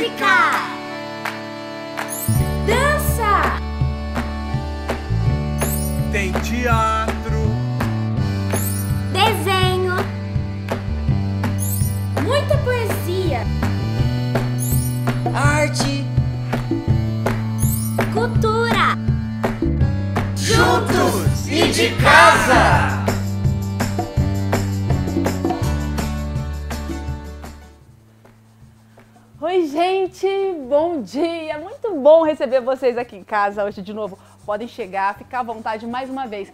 Música! Dança! Tem teatro, Desenho! Muita poesia! Arte, Cultura! juntos e de casa. Bom dia! Muito bom receber vocês aqui em casa hoje de novo. Podem chegar, ficar à vontade mais uma vez.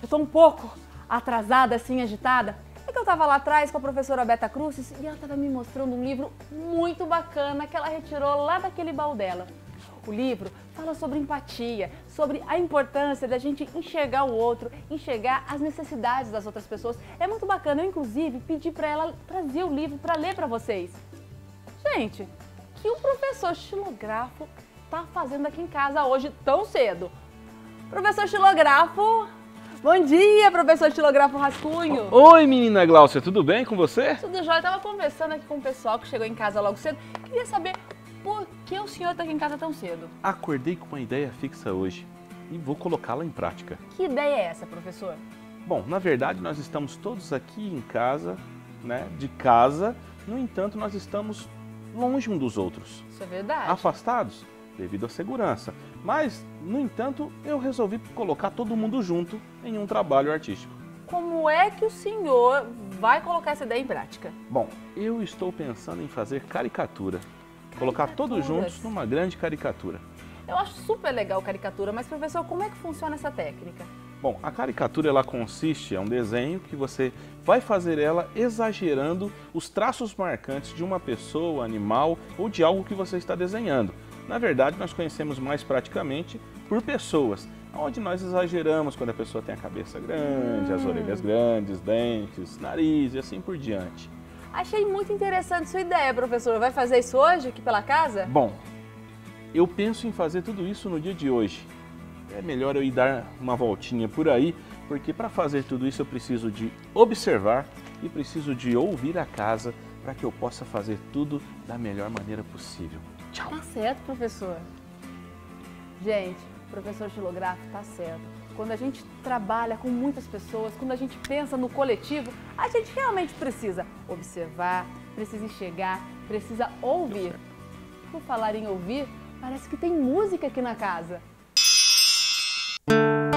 Eu tô um pouco atrasada, assim, agitada. É que eu tava lá atrás com a professora Beta Cruzes e ela tava me mostrando um livro muito bacana que ela retirou lá daquele baú dela. O livro fala sobre empatia, sobre a importância da gente enxergar o outro, enxergar as necessidades das outras pessoas. É muito bacana. Eu, inclusive, pedi para ela trazer o livro para ler para vocês. Gente, que o professor estilógrafo tá fazendo aqui em casa hoje tão cedo? Professor estilógrafo, bom dia, professor estilógrafo Rascunho. Oi, menina Gláucia, tudo bem com você? Tudo jóia? Eu tava conversando aqui com o pessoal que chegou em casa logo cedo. Queria saber por que o senhor tá aqui em casa tão cedo. Acordei com uma ideia fixa hoje e vou colocá-la em prática. Que ideia é essa, professor? Bom, na verdade, nós estamos todos aqui em casa, né, de casa, no entanto, nós estamos longe um dos outros, Isso é verdade. afastados devido à segurança. Mas, no entanto, eu resolvi colocar todo mundo junto em um trabalho artístico. Como é que o senhor vai colocar essa ideia em prática? Bom, eu estou pensando em fazer caricatura. Colocar todos juntos numa grande caricatura. Eu acho super legal caricatura, mas professor, como é que funciona essa técnica? Bom, a caricatura ela consiste é um desenho que você vai fazer ela exagerando os traços marcantes de uma pessoa, animal ou de algo que você está desenhando. Na verdade, nós conhecemos mais praticamente por pessoas, onde nós exageramos quando a pessoa tem a cabeça grande, as orelhas grandes, dentes, nariz e assim por diante. Achei muito interessante sua ideia, professor. Vai fazer isso hoje aqui pela casa? Bom, eu penso em fazer tudo isso no dia de hoje. É melhor eu ir dar uma voltinha por aí, porque para fazer tudo isso eu preciso de observar e preciso de ouvir a casa para que eu possa fazer tudo da melhor maneira possível. Tchau. Tá certo, professor. Gente, professor estilógrafo tá certo. Quando a gente trabalha com muitas pessoas, quando a gente pensa no coletivo, a gente realmente precisa observar, precisa enxergar, precisa ouvir. Por falar em ouvir, parece que tem música aqui na casa. Felipe!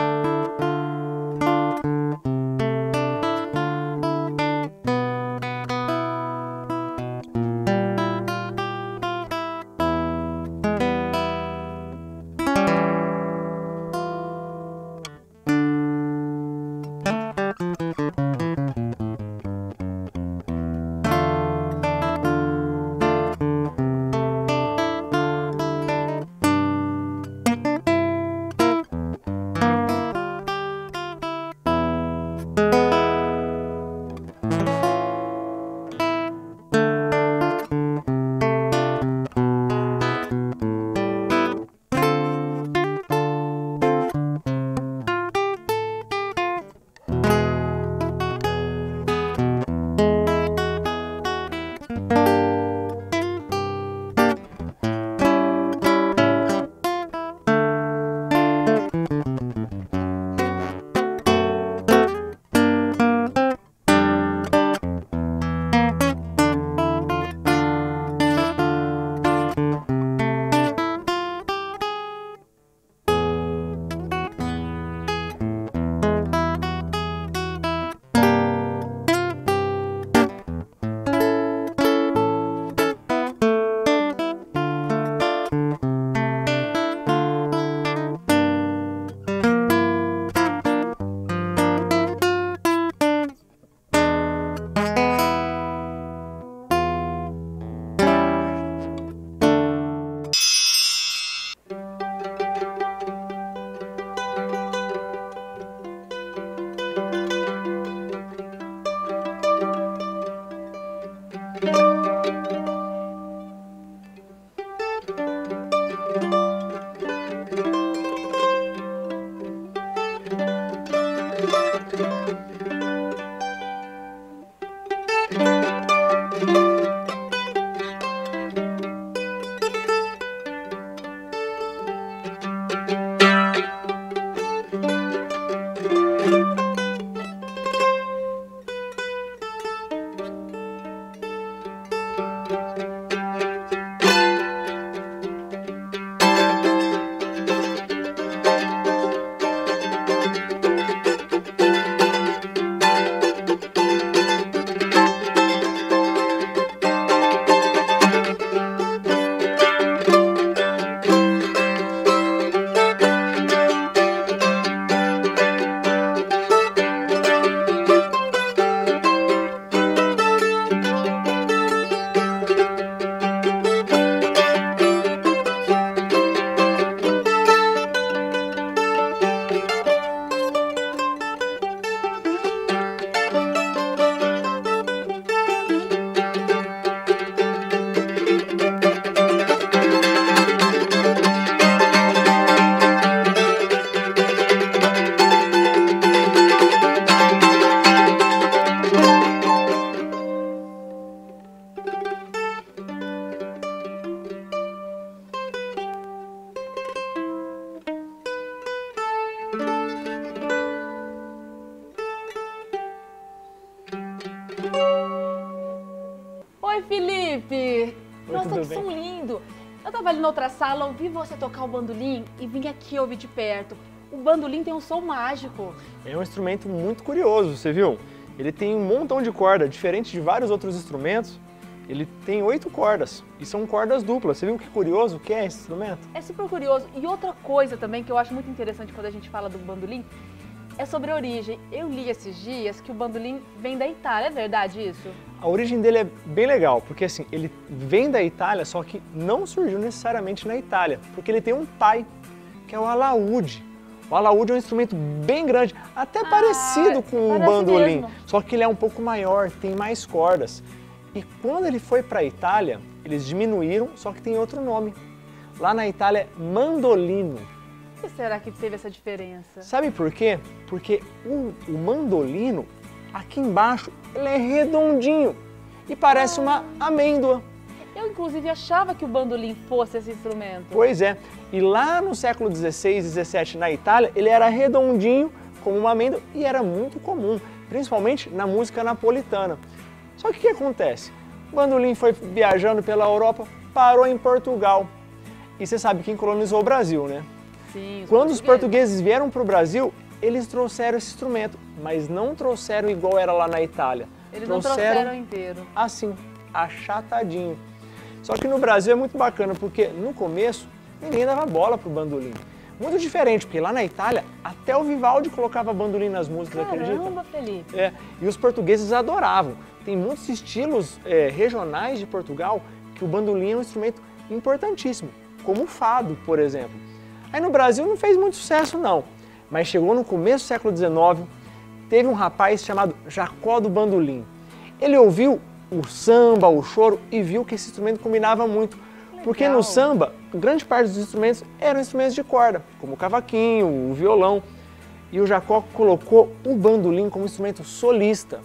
Eu tava ali na outra sala, ouvi você tocar o bandolim e vim aqui ouvir de perto. O bandolim tem um som mágico. É um instrumento muito curioso, você viu? Ele tem um montão de corda, diferente de vários outros instrumentos. Ele tem oito cordas e são cordas duplas. Você viu que curioso que é esse instrumento? É super curioso. E outra coisa também que eu acho muito interessante quando a gente fala do bandolim é sobre a origem. Eu li esses dias que o bandolim vem da Itália, é verdade isso? A origem dele é bem legal, porque assim, ele vem da Itália, só que não surgiu necessariamente na Itália, porque ele tem um pai, que é o alaúde. O alaúde é um instrumento bem grande, até parecido com um Ah, bandolim, mesmo. só que ele é um pouco maior, tem mais cordas. E quando ele foi para a Itália, eles diminuíram, só que tem outro nome. Lá na Itália mandolino. Por que será que teve essa diferença? Sabe por quê? Porque o, o mandolino, aqui embaixo, ele é redondinho e parece uma amêndoa. Eu, inclusive, achava que o bandolim fosse esse instrumento. Pois é, e lá no século XVI XVII na Itália, ele era redondinho como uma amêndoa e era muito comum, principalmente na música napolitana. Só que o que acontece? O bandolim foi viajando pela Europa, parou em Portugal. E você sabe quem colonizou o Brasil, né? Sim, Quando os portugueses vieram para o Brasil, eles trouxeram esse instrumento, mas não trouxeram igual era lá na Itália. Eles não trouxeram inteiro. assim, achatadinho. Só que no Brasil é muito bacana, porque no começo ninguém dava bola pro bandolim. Muito diferente, porque lá na Itália até o Vivaldi colocava bandolim nas músicas, acredita? Caramba, Felipe. É, e os portugueses adoravam. Tem muitos estilos é, regionais de Portugal que o bandolim é um instrumento importantíssimo, como o fado, por exemplo. Aí no Brasil não fez muito sucesso não, mas chegou no começo do século XIX, teve um rapaz chamado Jacó do Bandolim. Ele ouviu o samba, o choro e viu que esse instrumento combinava muito. Porque no samba, grande parte dos instrumentos eram instrumentos de corda, como o cavaquinho, o violão. E o Jacó colocou o bandolim como instrumento solista.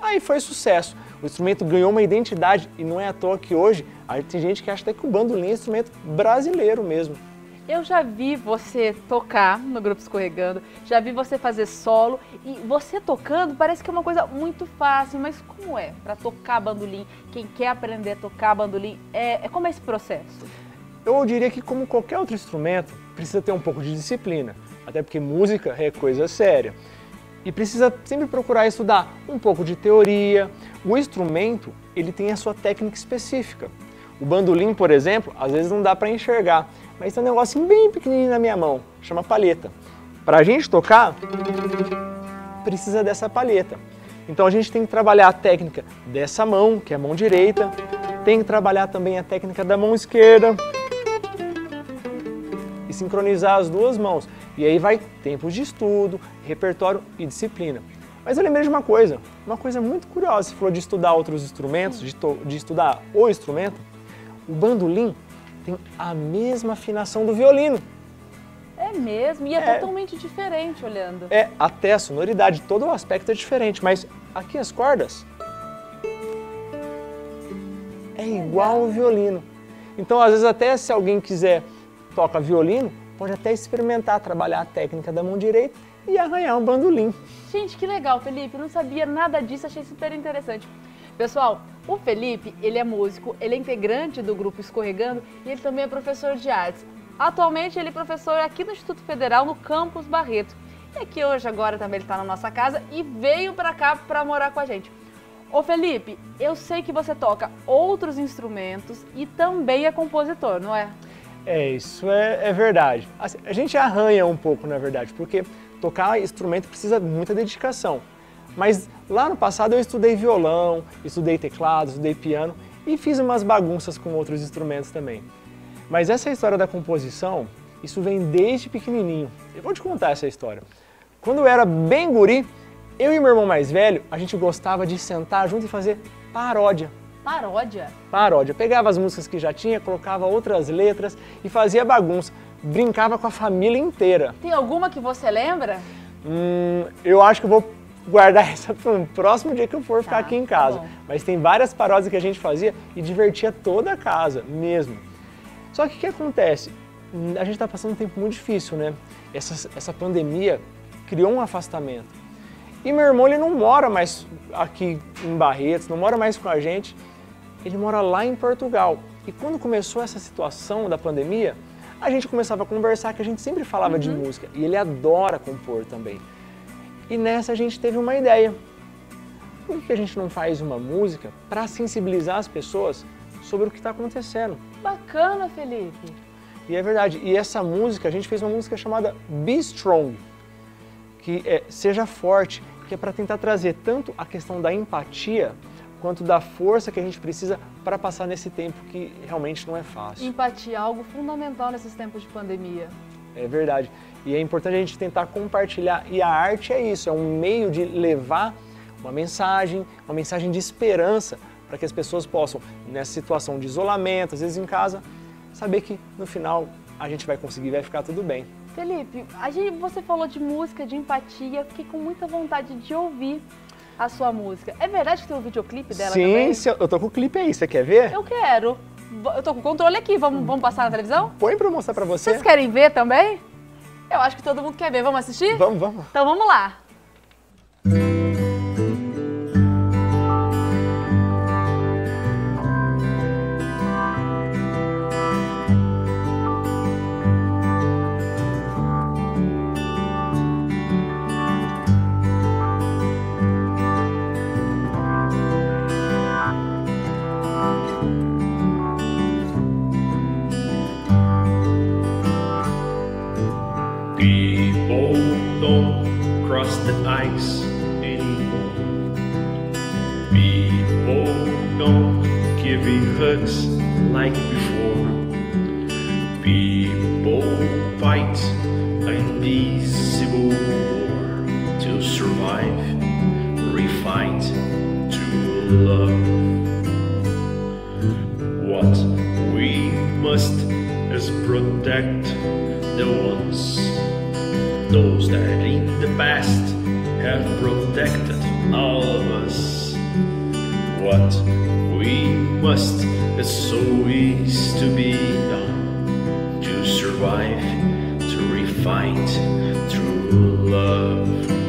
Aí foi sucesso. O instrumento ganhou uma identidade e não é à toa que hoje tem gente que acha até que o bandolim é instrumento brasileiro mesmo. Eu já vi você tocar no grupo Escorregando, já vi você fazer solo e você tocando parece que é uma coisa muito fácil, mas como é para tocar bandolim? Quem quer aprender a tocar bandolim, é, é como é esse processo? Eu diria que como qualquer outro instrumento, precisa ter um pouco de disciplina, até porque música é coisa séria. E precisa sempre procurar estudar um pouco de teoria. O instrumento, ele tem a sua técnica específica. O bandolim, por exemplo, às vezes não dá para enxergar, mas tem um negocinho bem pequenininho na minha mão, chama palheta. Para a gente tocar, precisa dessa palheta. Então a gente tem que trabalhar a técnica dessa mão, que é a mão direita, tem que trabalhar também a técnica da mão esquerda e sincronizar as duas mãos. E aí vai tempos de estudo, repertório e disciplina. Mas eu lembrei de uma coisa, uma coisa muito curiosa. Você falou de estudar outros instrumentos, de, de estudar o instrumento. O bandolim tem a mesma afinação do violino. É mesmo, e é, É. totalmente diferente olhando. É, até a sonoridade, todo o aspecto é diferente, mas aqui as cordas é igual ao violino. Então, às vezes, até se alguém quiser toca violino, pode até experimentar trabalhar a técnica da mão direita e arranhar um bandolim. Gente, que legal, Felipe. Eu não sabia nada disso, achei super interessante. Pessoal, o Felipe, ele é músico, ele é integrante do grupo Escorregando e ele também é professor de artes. Atualmente ele é professor aqui no Instituto Federal, no Campus Barreto. E aqui hoje, agora também ele está na nossa casa e veio para cá para morar com a gente. Ô Felipe, eu sei que você toca outros instrumentos e também é compositor, não é? É, isso é, é verdade. Assim, a gente arranha um pouco, na verdade, porque tocar instrumento precisa de muita dedicação. Mas lá no passado eu estudei violão, estudei teclado, estudei piano e fiz umas bagunças com outros instrumentos também. Mas essa história da composição, isso vem desde pequenininho. Eu vou te contar essa história. Quando eu era bem guri, eu e meu irmão mais velho, a gente gostava de sentar junto e fazer paródia. Paródia. Paródia. Pegava as músicas que já tinha, colocava outras letras e fazia bagunça. Brincava com a família inteira. Tem alguma que você lembra? Hum, eu acho que vou guardar essa para um próximo dia que eu for ficar Tá, aqui em tá casa. bom. Mas tem várias paródias que a gente fazia e divertia toda a casa mesmo. Só que o que acontece? Hum, A gente está passando um tempo muito difícil, né? Essa, essa pandemia criou um afastamento. E meu irmão ele não mora mais aqui em Barretos, não mora mais com a gente. ele mora lá em Portugal. E quando começou essa situação da pandemia, a gente começava a conversar, que a gente sempre falava de música. E ele adora compor também. E nessa a gente teve uma ideia. Por que a gente não faz uma música para sensibilizar as pessoas sobre o que está acontecendo? Bacana, Felipe. E é verdade. E essa música, a gente fez uma música chamada Be Strong, que é Seja Forte, que é para tentar trazer tanto a questão da empatia quanto da força que a gente precisa para passar nesse tempo que realmente não é fácil. Empatia, algo fundamental nesses tempos de pandemia. É verdade. E é importante a gente tentar compartilhar. E a arte é isso, é um meio de levar uma mensagem, uma mensagem de esperança para que as pessoas possam, nessa situação de isolamento, às vezes em casa, saber que no final a gente vai conseguir, vai ficar tudo bem. Felipe, a gente, você falou de música, de empatia, fiquei com muita vontade de ouvir a sua música. É verdade que tem um videoclipe dela Sim, também? Sim, eu tô com o clipe aí, você quer ver? Eu quero. Eu tô com o controle aqui, vamos, vamos passar na televisão? Põe pra eu mostrar pra você. Vocês querem ver também? Eu acho que todo mundo quer ver, vamos assistir? Vamos, vamos. Então vamos lá. Like before. People fight invisible war to survive, refined to love. What we must is protect the ones, those that in the past have protected all of us. What we must so easy to be done, to survive, to refine through love.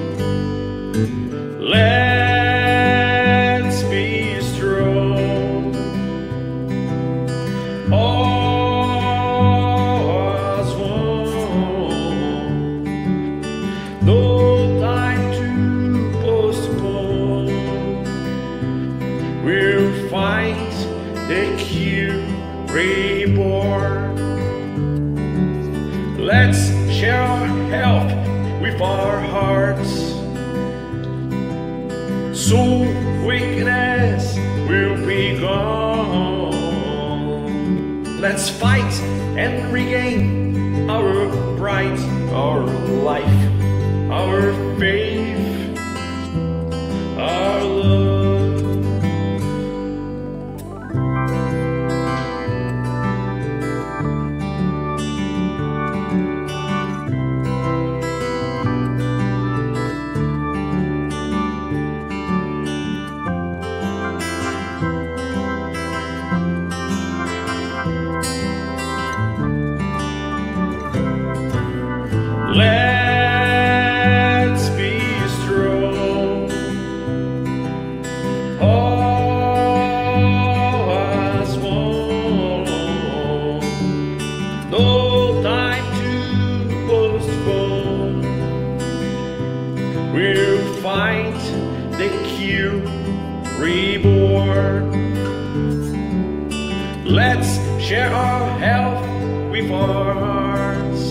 Let's share our health with our hearts.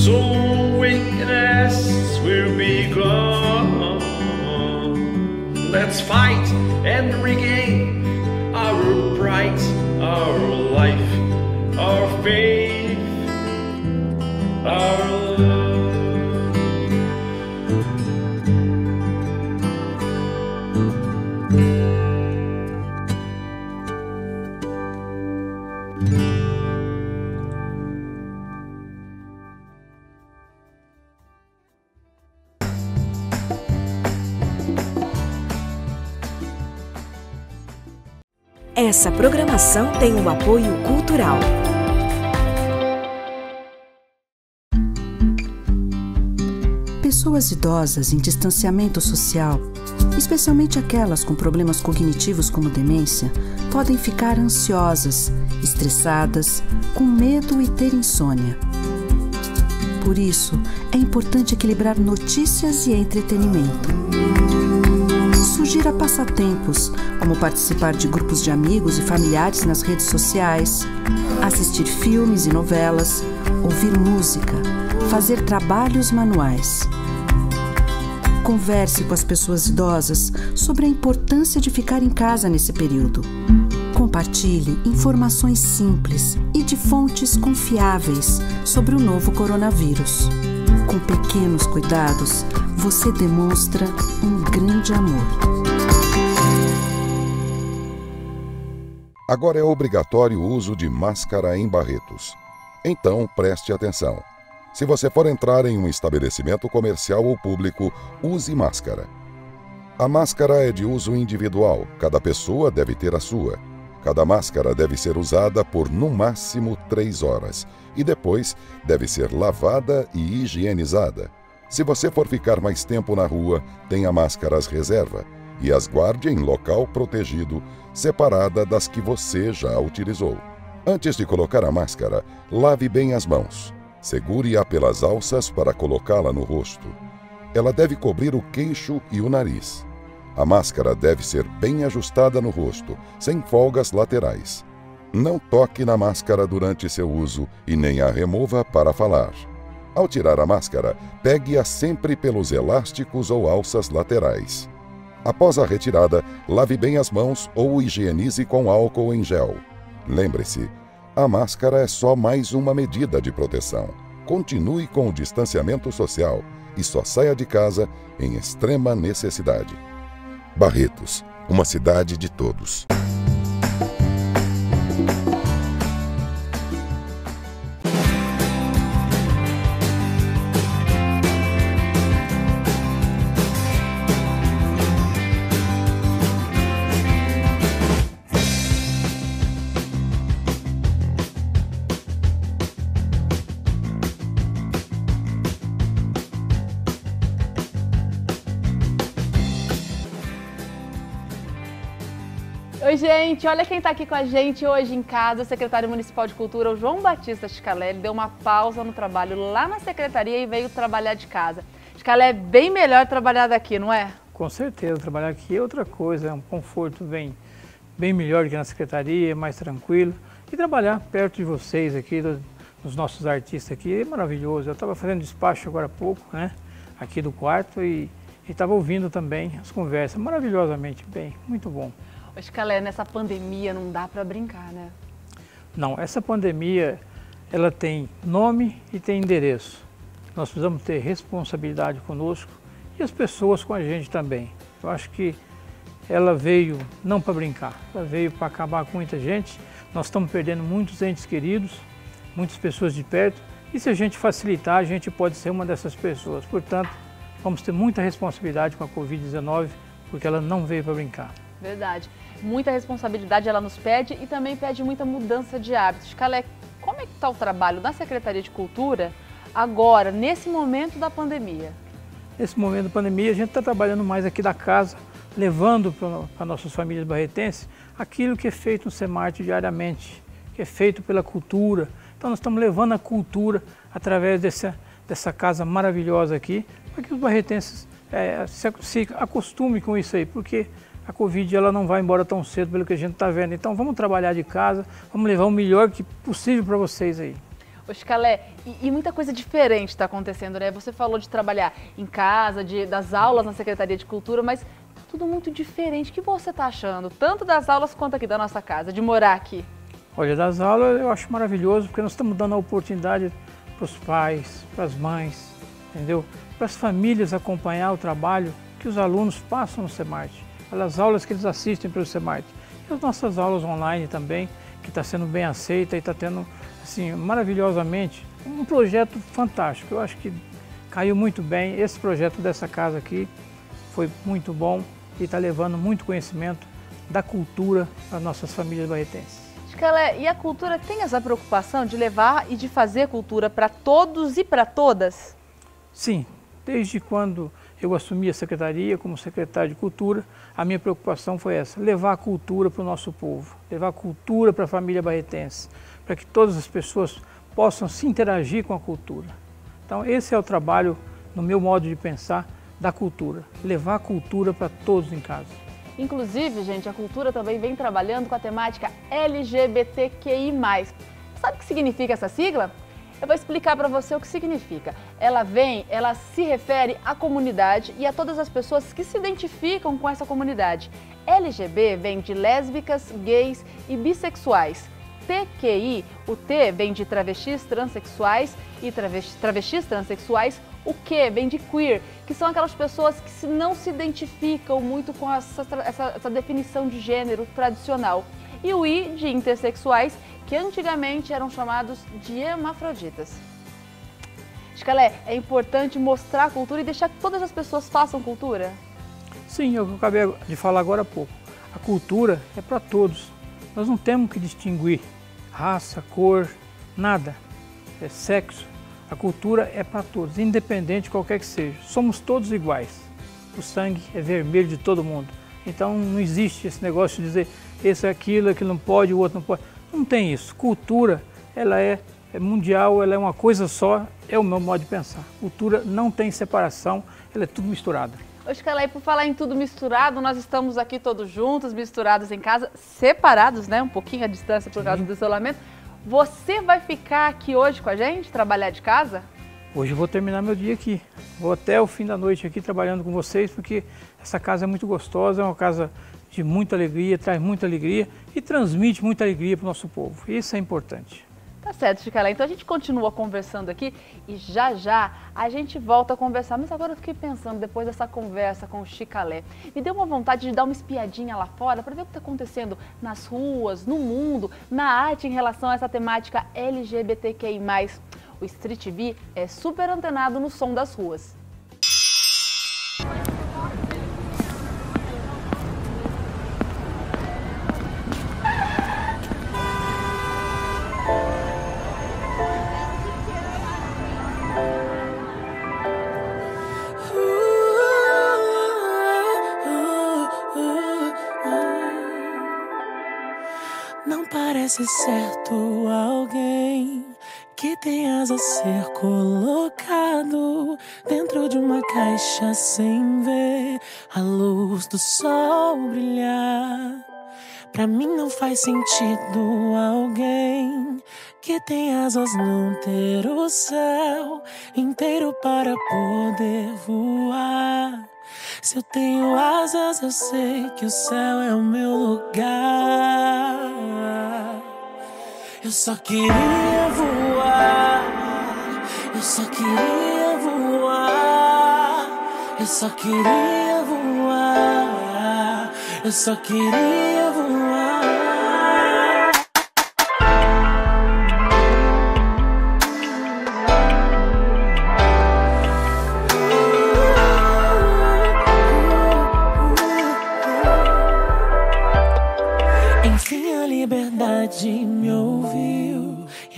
So weakness will be gone. Let's fight and regain our pride, our life, our faith, our Essa programação tem um apoio cultural. Pessoas idosas em distanciamento social especialmente aquelas com problemas cognitivos como demência, podem ficar ansiosas, estressadas, com medo e ter insônia. Por isso, é importante equilibrar notícias e entretenimento. Sugira passatempos, como participar de grupos de amigos e familiares nas redes sociais, assistir filmes e novelas, ouvir música, fazer trabalhos manuais. Converse com as pessoas idosas sobre a importância de ficar em casa nesse período. Compartilhe informações simples e de fontes confiáveis sobre o novo coronavírus. Com pequenos cuidados, você demonstra um grande amor. Agora é obrigatório o uso de máscara em Barretos. Então preste atenção. Se você for entrar em um estabelecimento comercial ou público, use máscara. A máscara é de uso individual, cada pessoa deve ter a sua. Cada máscara deve ser usada por no máximo três horas e depois deve ser lavada e higienizada. Se você for ficar mais tempo na rua, tenha máscaras reserva e as guarde em local protegido, separada das que você já utilizou. Antes de colocar a máscara, lave bem as mãos. Segure-a pelas alças para colocá-la no rosto. Ela deve cobrir o queixo e o nariz. A máscara deve ser bem ajustada no rosto, sem folgas laterais. Não toque na máscara durante seu uso e nem a remova para falar. Ao tirar a máscara, pegue-a sempre pelos elásticos ou alças laterais. Após a retirada, lave bem as mãos ou higienize com álcool em gel. Lembre-se, a máscara é só mais uma medida de proteção. Continue com o distanciamento social e só saia de casa em extrema necessidade. Barretos, uma cidade de todos. Gente, olha quem está aqui com a gente hoje em casa, o secretário municipal de cultura, o João Batista Chicalé. Ele deu uma pausa no trabalho lá na secretaria e veio trabalhar de casa. Chicalé, é bem melhor trabalhar daqui, não é? Com certeza, trabalhar aqui é outra coisa, é um conforto bem, bem melhor do que na secretaria, mais tranquilo. E trabalhar perto de vocês aqui, dos, dos nossos artistas aqui, é maravilhoso. Eu estava fazendo despacho agora há pouco, né, aqui do quarto e estava ouvindo também as conversas, maravilhosamente bem, muito bom. Acho que nessa pandemia não dá para brincar, né? Não, essa pandemia ela tem nome e tem endereço. Nós precisamos ter responsabilidade conosco e as pessoas com a gente também. Eu acho que ela veio não para brincar, ela veio para acabar com muita gente. Nós estamos perdendo muitos entes queridos, muitas pessoas de perto, e se a gente facilitar, a gente pode ser uma dessas pessoas. Portanto, vamos ter muita responsabilidade com a Covid-19, porque ela não veio para brincar. Verdade muita responsabilidade ela nos pede e também pede muita mudança de hábitos. Calé, como é que está o trabalho da Secretaria de Cultura agora, nesse momento da pandemia? Nesse momento da pandemia, a gente está trabalhando mais aqui da casa, levando para nossas famílias barretenses aquilo que é feito no Semarte diariamente, que é feito pela cultura. Então nós estamos levando a cultura através dessa, dessa casa maravilhosa aqui, para que os barretenses é, se, se acostumem com isso aí, porque a Covid ela não vai embora tão cedo pelo que a gente está vendo. Então vamos trabalhar de casa, vamos levar o melhor que possível para vocês aí. Ô Chicalé, e, e, muita coisa diferente está acontecendo, né? Você falou de trabalhar em casa, de, das aulas na Secretaria de Cultura, mas tudo muito diferente. O que você está achando? Tanto das aulas quanto aqui da nossa casa, de morar aqui? Olha, das aulas eu acho maravilhoso, porque nós estamos dando a oportunidade para os pais, para as mães, entendeu? Para as famílias acompanhar o trabalho que os alunos passam no SEMART pelas aulas que eles assistem pelo SEMART. E as nossas aulas online também, que está sendo bem aceita e está tendo, assim, maravilhosamente, um projeto fantástico. Eu acho que caiu muito bem. Esse projeto dessa casa aqui foi muito bom e está levando muito conhecimento da cultura para nossas famílias barretenses. Calé, e a cultura tem essa preocupação de levar e de fazer cultura para todos e para todas? Sim, desde quando eu assumi a secretaria como secretário de Cultura, a minha preocupação foi essa, levar a cultura para o nosso povo, levar a cultura para a família barretense, para que todas as pessoas possam se interagir com a cultura. Então esse é o trabalho, no meu modo de pensar, da cultura, levar a cultura para todos em casa. Inclusive, gente, a cultura também vem trabalhando com a temática LGBTQI+. Sabe o que significa essa sigla? Eu vou explicar para você o que significa. Ela vem, ela se refere à comunidade e a todas as pessoas que se identificam com essa comunidade. LGB vem de lésbicas, gays e bissexuais. TQI, o T vem de travestis transexuais e travestis, travestis transexuais. O Q vem de queer, que são aquelas pessoas que se não se identificam muito com essa, essa, essa definição de gênero tradicional. E o I de intersexuais, que antigamente eram chamados de hermafroditas. Escalé, é importante mostrar a cultura e deixar que todas as pessoas façam cultura? Sim, eu acabei de falar agora há pouco. A cultura é para todos. Nós não temos que distinguir raça, cor, nada. É sexo. A cultura é para todos, independente de qualquer que seja. Somos todos iguais. O sangue é vermelho de todo mundo. Então não existe esse negócio de dizer esse é aquilo, aquilo não pode, o outro não pode. Não tem isso. Cultura, ela é, é mundial, ela é uma coisa só, é o meu modo de pensar. Cultura não tem separação, ela é tudo misturado. Hoje, Calai, por falar em tudo misturado, nós estamos aqui todos juntos, misturados em casa, separados, né? Um pouquinho à distância por causa do isolamento. Você vai ficar aqui hoje com a gente, trabalhar de casa? Hoje eu vou terminar meu dia aqui. Vou até o fim da noite aqui trabalhando com vocês, porque essa casa é muito gostosa, é uma casa de muita alegria, traz muita alegria e transmite muita alegria para o nosso povo. Isso é importante. Tá certo, Chicalé. Então a gente continua conversando aqui e já já a gente volta a conversar. Mas agora eu fiquei pensando, depois dessa conversa com o Chicalé, me deu uma vontade de dar uma espiadinha lá fora para ver o que está acontecendo nas ruas, no mundo, na arte em relação a essa temática LGBTQI+. O Street TV é super antenado no som das ruas. Parece certo alguém que tem asa ser colocado dentro de uma caixa sem ver a luz do sol brilhar. Pra mim não faz sentido alguém que tem asas não ter o céu inteiro para poder voar. Se eu tenho asas, eu sei que o céu é o meu lugar. Eu só queria voar. Eu só queria voar. Eu só queria voar. Eu só queria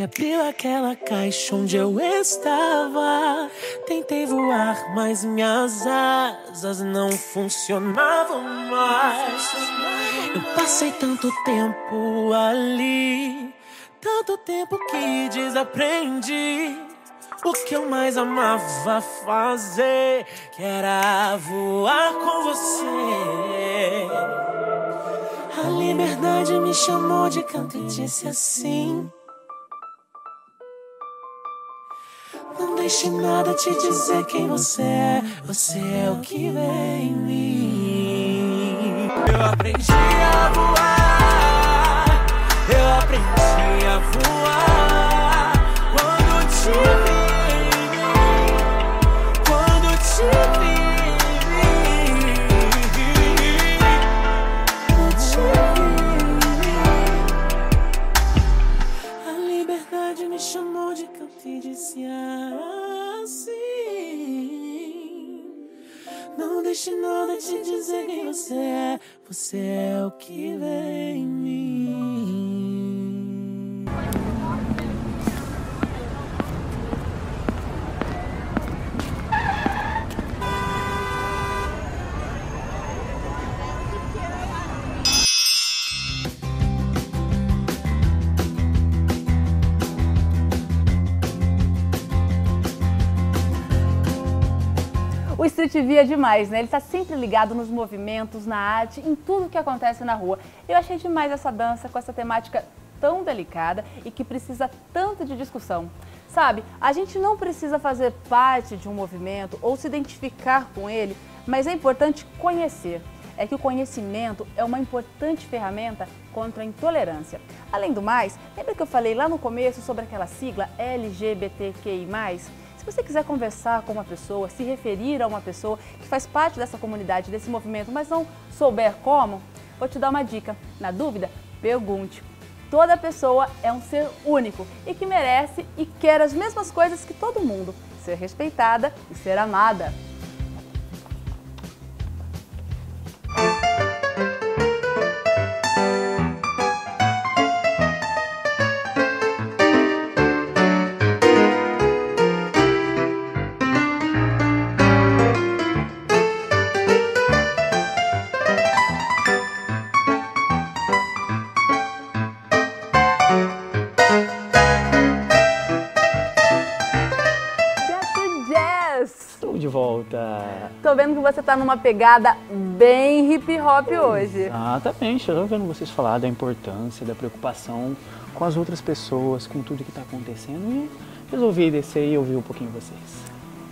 abriu aquela caixa onde eu estava. Tentei voar, mas minhas asas não funcionavam mais. Eu passei tanto tempo ali, tanto tempo que desaprendi. O que eu mais amava fazer, que era voar com você. A liberdade me chamou de canto e disse assim: Não deixe nada te dizer quem você é, você é o que vem em mim. Eu aprendi a voar, eu aprendi a voar. Quando te vi, deixe nada te dizer quem você é. Você é o que vem em mim. Street Via é demais, né? Ele tá sempre ligado nos movimentos, na arte, em tudo que acontece na rua. Eu achei demais essa dança com essa temática tão delicada e que precisa tanto de discussão. Sabe, a gente não precisa fazer parte de um movimento ou se identificar com ele, mas é importante conhecer. É que o conhecimento é uma importante ferramenta contra a intolerância. Além do mais, lembra que eu falei lá no começo sobre aquela sigla LGBTQI+. Se você quiser conversar com uma pessoa, se referir a uma pessoa que faz parte dessa comunidade, desse movimento, mas não souber como, vou te dar uma dica. Na dúvida, pergunte. Toda pessoa é um ser único e que merece e quer as mesmas coisas que todo mundo: ser respeitada e ser amada. Vendo que você tá numa pegada bem hip hop hoje. Exatamente, eu tô vendo vocês falar da importância, da preocupação com as outras pessoas, com tudo que tá acontecendo e resolvi descer e ouvir um pouquinho vocês.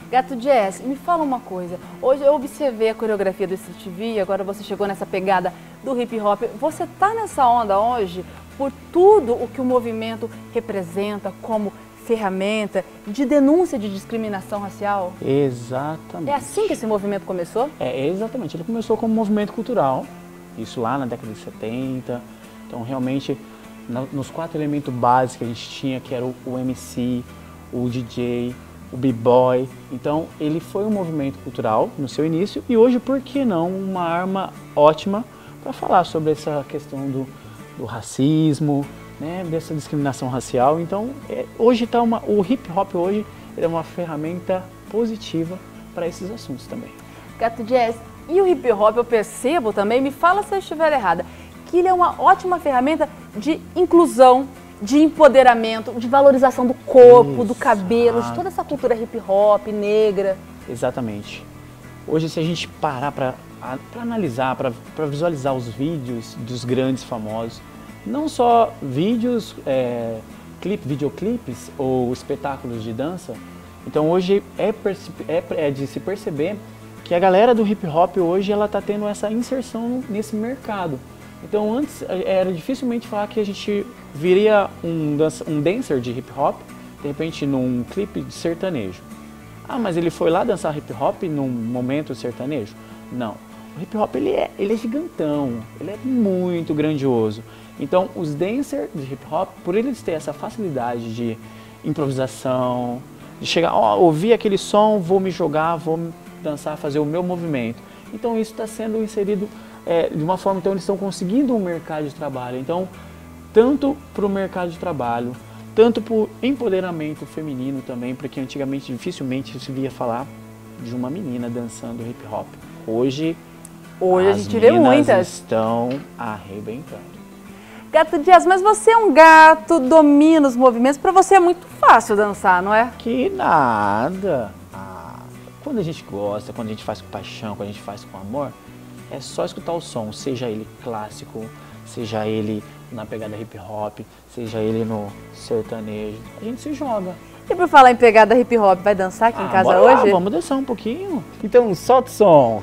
Gato Jazz, me fala uma coisa. Hoje eu observei a coreografia do Street TV agora você chegou nessa pegada do hip hop. Você tá nessa onda hoje por tudo o que o movimento representa como ferramenta de denúncia de discriminação racial? Exatamente. É assim que esse movimento começou? É, exatamente. Ele começou como movimento cultural, isso lá na década de 70. Então, realmente, nos quatro elementos básicos que a gente tinha, que era o, o MC, o DJ, o b-boy. Então, ele foi um movimento cultural no seu início e hoje, por que não, uma arma ótima para falar sobre essa questão do, do racismo, né, dessa discriminação racial. Então, é, hoje tá uma, o hip hop hoje é uma ferramenta positiva para esses assuntos também. Gato Jazz, e o hip hop eu percebo também, me fala se eu estiver errada, que ele é uma ótima ferramenta de inclusão, de empoderamento, de valorização do corpo, Isso, do cabelo, de toda essa cultura hip hop, negra. Exatamente. Hoje, se a gente parar para analisar, para visualizar os vídeos dos grandes famosos, não só vídeos, é, clip, videoclipes ou espetáculos de dança. Então hoje é, é, é, de se perceber que a galera do hip hop hoje ela está tendo essa inserção nesse mercado. Então antes é, era dificilmente falar que a gente viria um, dança, um dancer de hip hop de repente num clipe de sertanejo. Ah, mas ele foi lá dançar hip hop num momento sertanejo? Não. O hip hop ele é, ele é gigantão, ele é muito grandioso. Então, os dancers de hip hop, por eles terem essa facilidade de improvisação, de chegar, ó, oh, ouvir aquele som, vou me jogar, vou dançar, fazer o meu movimento. Então, isso está sendo inserido é, de uma forma, então eles estão conseguindo um mercado de trabalho. Então, tanto para o mercado de trabalho, tanto para o empoderamento feminino também, porque antigamente dificilmente se via falar de uma menina dançando hip hop. Hoje, Hoje a gente vê muitas. estão arrebentando. Gato Dias, mas você é um gato, domina os movimentos, para você é muito fácil dançar, não é? Que nada. Ah, quando a gente gosta, quando a gente faz com paixão, quando a gente faz com amor, é só escutar o som, seja ele clássico, seja ele na pegada hip hop, seja ele no sertanejo, a gente se joga. E por falar em pegada hip hop, vai dançar aqui ah, em casa hoje? Lá, vamos dançar um pouquinho. Então solta o som.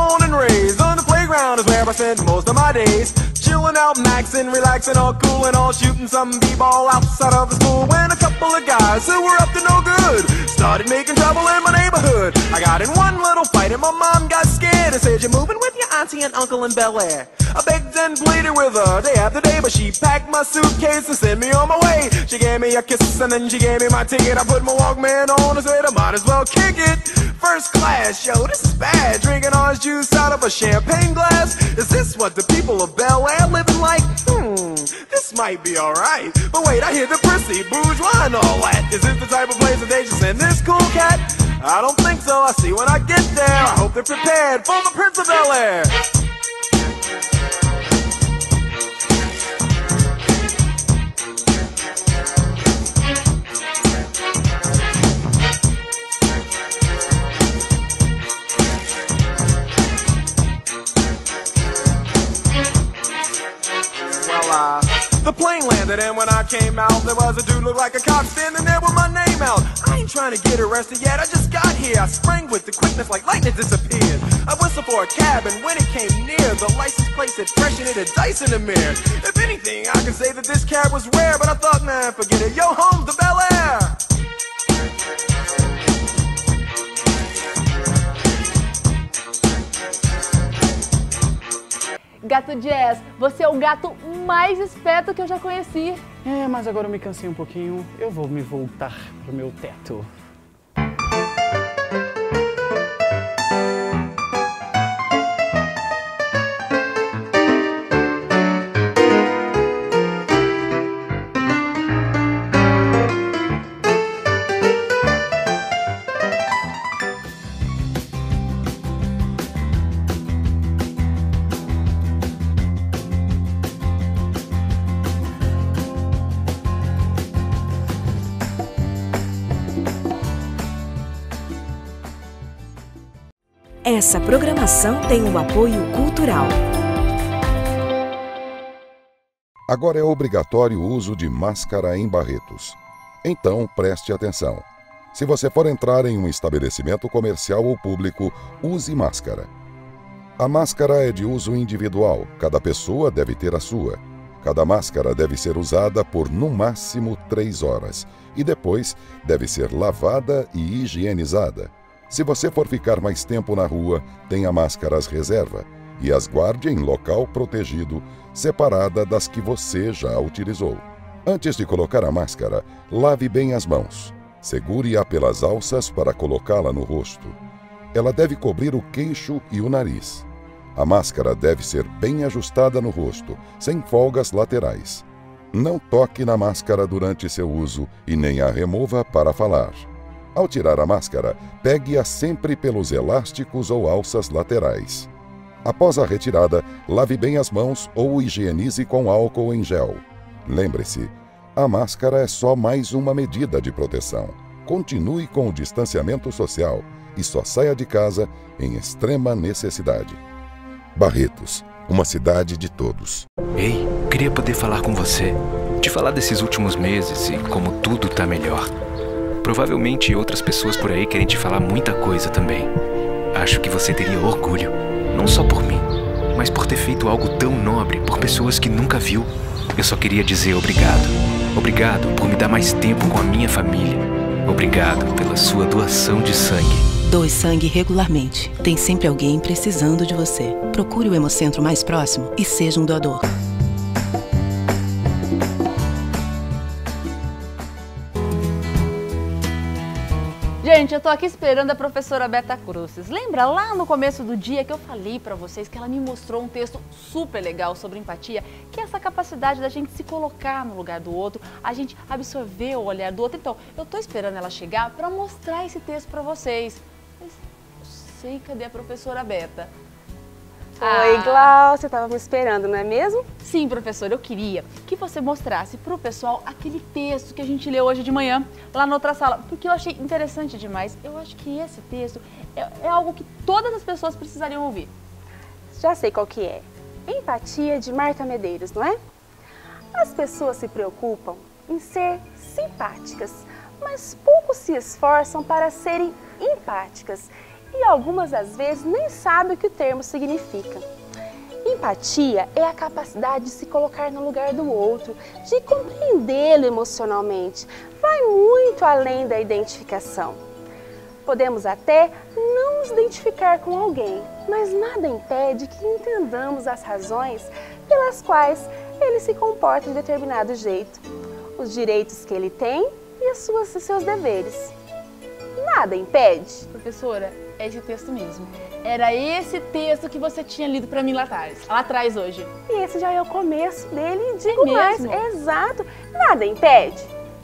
I spent most of my days. Out, maxing, relaxing, all cool and all shooting some b-ball outside of the school. When a couple of guys who were up to no good started making trouble in my neighborhood. I got in one little fight and my mom got scared and said, "You're moving with your auntie and uncle in Bel Air. I begged and pleaded with her day after day, but she packed my suitcase and sent me on my way. She gave me a kiss and then she gave me my ticket. I put my Walkman on and said I might as well kick it. First class, yo, this is bad. Drinking orange juice out of a champagne glass. Is this what the people of Bel Air like? Hmm, this might be alright. But wait, I hear the prissy, bourgeois and all that. Is this the type of place that they should send this cool cat? I don't think so. I see when I get there. I hope they're prepared for the Prince of Bel Air. The plane landed and when I came out, there was a dude look like a cop standing there with my name out. I ain't trying to get arrested yet, I just got here. I sprang with the quickness like lightning disappeared. I whistled for a cab and when it came near, the license plate said fresh and it had dice in the mirror. If anything, I could say that this cab was rare, but I thought, man, forget it. Yo, home to Bel Air. Gato Jazz, você é o gato mais esperto que eu já conheci. É, mas agora eu me cansei um pouquinho. Eu vou me voltar pro meu teto. Essa programação tem o apoio cultural. Agora é obrigatório o uso de máscara em Barretos. Então preste atenção. Se você for entrar em um estabelecimento comercial ou público, use máscara. A máscara é de uso individual, cada pessoa deve ter a sua. Cada máscara deve ser usada por no máximo três horas e depois deve ser lavada e higienizada. Se você for ficar mais tempo na rua, tenha máscaras reserva e as guarde em local protegido, separada das que você já utilizou. Antes de colocar a máscara, lave bem as mãos. Segure-a pelas alças para colocá-la no rosto. Ela deve cobrir o queixo e o nariz. A máscara deve ser bem ajustada no rosto, sem folgas laterais. Não toque na máscara durante seu uso e nem a remova para falar. Ao tirar a máscara, pegue-a sempre pelos elásticos ou alças laterais. Após a retirada, lave bem as mãos ou higienize com álcool em gel. Lembre-se, a máscara é só mais uma medida de proteção. Continue com o distanciamento social e só saia de casa em extrema necessidade. Barretos, uma cidade de todos. Ei, queria poder falar com você. Te falar desses últimos meses e como tudo tá melhor. Provavelmente outras pessoas por aí querem te falar muita coisa também. Acho que você teria orgulho, não só por mim, mas por ter feito algo tão nobre por pessoas que nunca viu. Eu só queria dizer obrigado. Obrigado por me dar mais tempo com a minha família. Obrigado pela sua doação de sangue. Doe sangue regularmente. Tem sempre alguém precisando de você. Procure o Hemocentro mais próximo e seja um doador. Gente, eu tô aqui esperando a professora Beta Cruzes. Lembra lá no começo do dia que eu falei pra vocês que ela me mostrou um texto super legal sobre empatia, que é essa capacidade da gente se colocar no lugar do outro, a gente absorver o olhar do outro. Então, eu tô esperando ela chegar pra mostrar esse texto pra vocês. Mas não sei cadê a professora Beta. Oi, Ah. Glau, você estava me esperando, não é mesmo? Sim, professor, eu queria que você mostrasse para o pessoal aquele texto que a gente leu hoje de manhã, lá na outra sala, porque eu achei interessante demais. Eu acho que esse texto é, é algo que todas as pessoas precisariam ouvir. Já sei qual que é. Empatia de Marta Medeiros, não é? As pessoas se preocupam em ser simpáticas, mas pouco se esforçam para serem empáticas e algumas das vezes nem sabem o que o termo significa. Empatia é a capacidade de se colocar no lugar do outro, de compreendê-lo emocionalmente. Vai muito além da identificação. Podemos até não nos identificar com alguém, mas nada impede que entendamos as razões pelas quais ele se comporta de determinado jeito, os direitos que ele tem e as suas, seus deveres. Nada impede. Professora, é esse texto mesmo. Era esse texto que você tinha lido para mim lá atrás, lá atrás hoje. E esse já é o começo dele e digo É mais, exato. Nada impede.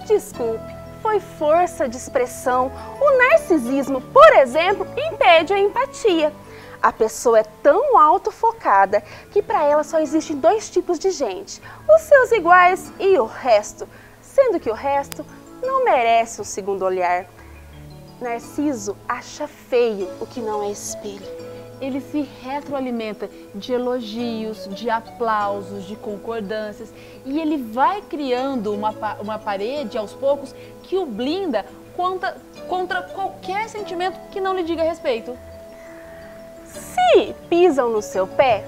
Desculpe, foi força de expressão. O narcisismo, por exemplo, impede a empatia. A pessoa é tão autofocada que para ela só existem dois tipos de gente: os seus iguais e o resto, sendo que o resto não merece um segundo olhar. Narciso acha feio o que não é espelho. Ele se retroalimenta de elogios, de aplausos, de concordâncias e ele vai criando uma, uma parede aos poucos que o blinda contra, contra qualquer sentimento que não lhe diga respeito. Se pisam no seu pé,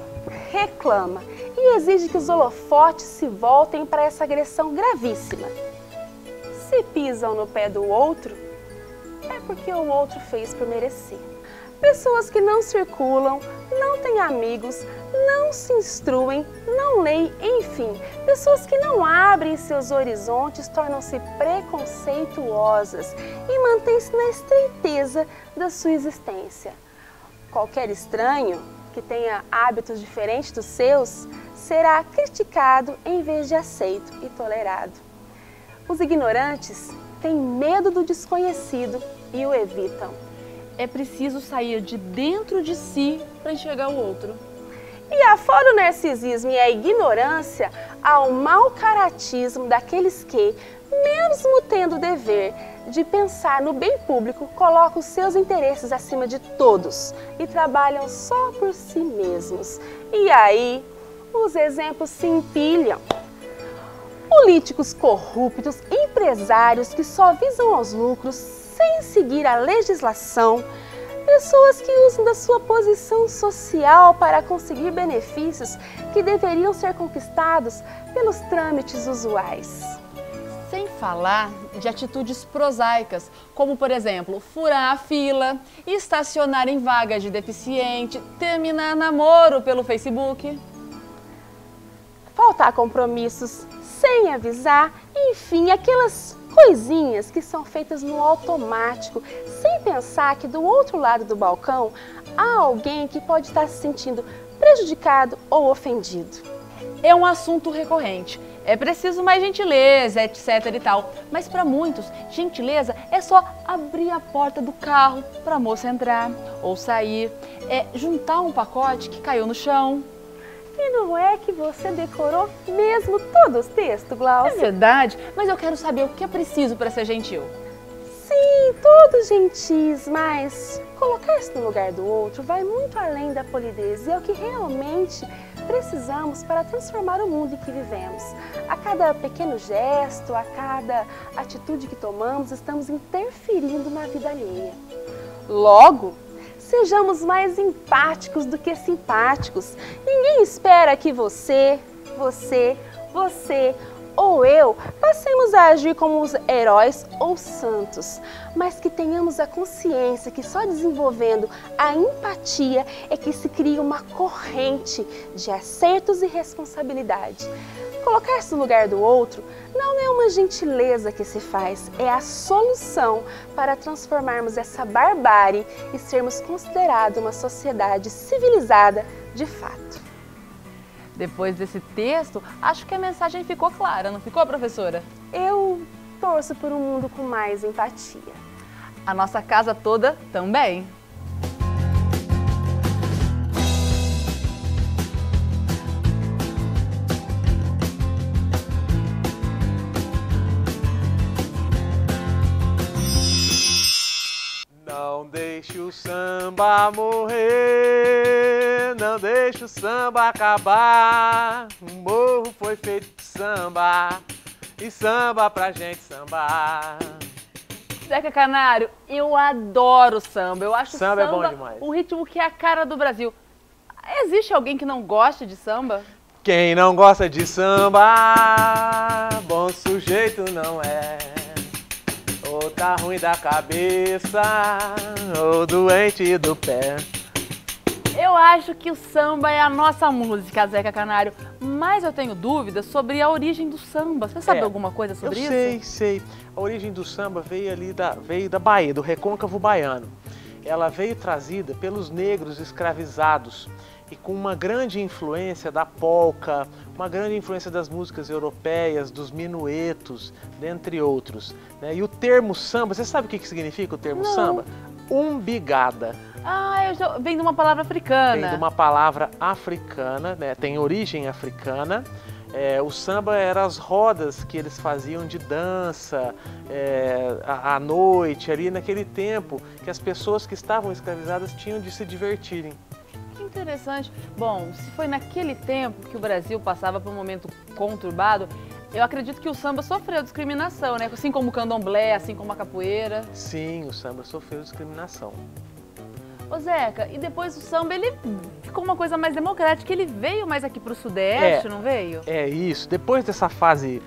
reclama e exige que os holofotes se voltem para essa agressão gravíssima. Se pisam no pé do outro, é porque o outro fez por merecer. Pessoas que não circulam, não têm amigos, não se instruem, não leem, enfim, pessoas que não abrem seus horizontes tornam-se preconceituosas e mantêm-se na estreiteza da sua existência. Qualquer estranho que tenha hábitos diferentes dos seus será criticado em vez de aceito e tolerado. Os ignorantes têm medo do desconhecido e o evitam. É preciso sair de dentro de si para enxergar o outro. E afora o narcisismo e a ignorância, há o mau caratismo daqueles que, mesmo tendo o dever de pensar no bem público, colocam seus interesses acima de todos e trabalham só por si mesmos. E aí, os exemplos se empilham. Políticos corruptos, empresários que só visam aos lucros sem seguir a legislação, pessoas que usam da sua posição social para conseguir benefícios que deveriam ser conquistados pelos trâmites usuais. Sem falar de atitudes prosaicas, como por exemplo, furar a fila, estacionar em vagas de deficiente, terminar namoro pelo Facebook. Faltar compromissos sem avisar, enfim, aquelas coisinhas que são feitas no automático, sem pensar que do outro lado do balcão há alguém que pode estar se sentindo prejudicado ou ofendido. É um assunto recorrente. É preciso mais gentileza, etc e tal. Mas para muitos, gentileza é só abrir a porta do carro para a moça entrar ou sair, é juntar um pacote que caiu no chão. E não é que você decorou mesmo todos os textos, Glaucia? É verdade, mas eu quero saber o que é preciso para ser gentil. Sim, todos gentis, mas colocar-se no lugar do outro vai muito além da polidez e é o que realmente precisamos para transformar o mundo em que vivemos. A cada pequeno gesto, a cada atitude que tomamos, estamos interferindo na vida alheia. Logo, sejamos mais empáticos do que simpáticos. Ninguém espera que você, você, você ou eu passemos a agir como os heróis ou santos, mas que tenhamos a consciência que só desenvolvendo a empatia é que se cria uma corrente de acertos e responsabilidade. Colocar-se no lugar do outro não é uma gentileza que se faz, é a solução para transformarmos essa barbárie e sermos considerados uma sociedade civilizada de fato. Depois desse texto, acho que a mensagem ficou clara, não ficou, professora? Eu torço por um mundo com mais empatia. A nossa casa toda também. Samba morrer, não deixe o samba acabar. O morro foi feito de samba e samba pra gente sambar. Zeca Canário, eu adoro samba. Eu acho Samba é samba, bom demais. um ritmo que é a cara do Brasil. Existe alguém que não gosta de samba? Quem não gosta de samba, bom sujeito não é. Ou tá ruim da cabeça, ou doente do pé. Eu acho que o samba é a nossa música, Zeca Canário, mas eu tenho dúvidas sobre a origem do samba. Você sabe É, alguma coisa sobre eu isso? sei, sei. A origem do samba veio ali da, veio da Bahia, do recôncavo baiano. Ela veio trazida pelos negros escravizados e com uma grande influência da polca, uma grande influência das músicas europeias, dos minuetos, dentre outros. né? E o termo samba, você sabe o que que significa o termo Não. samba? Umbigada. Ah, eu já... vem de uma palavra africana. Vem de uma palavra africana, né? tem origem africana. É, o samba eram as rodas que eles faziam de dança é, à noite, ali naquele tempo que as pessoas que estavam escravizadas tinham de se divertirem. Interessante. Bom, se foi naquele tempo que o Brasil passava por um momento conturbado, eu acredito que o samba sofreu discriminação, né? Assim como o candomblé, assim como a capoeira. Sim, o samba sofreu discriminação. Ô Zeca, e depois o samba, ele ficou uma coisa mais democrática, ele veio mais aqui pro Sudeste, É. não veio? É isso. Depois dessa fase